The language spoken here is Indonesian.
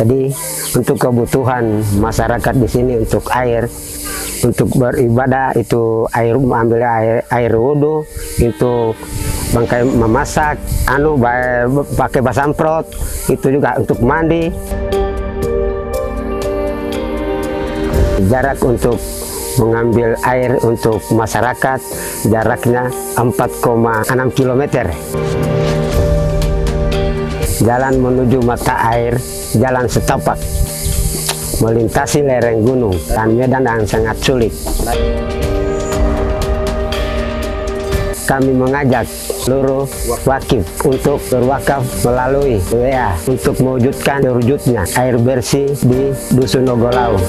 Jadi untuk kebutuhan masyarakat di sini untuk air, untuk beribadah itu air mengambil air air wudhu, itu bangkai memasak, anu pakai basamprot, itu juga untuk mandi. Jarak untuk mengambil air untuk masyarakat jaraknya 4,6 km. Jalan menuju mata air, jalan setapak, melintasi lereng gunung dan medan yang sangat sulit. Kami mengajak seluruh wakif untuk berwakaf melalui WA untuk mewujudkan terwujudnya air bersih di Dusun Nogolau.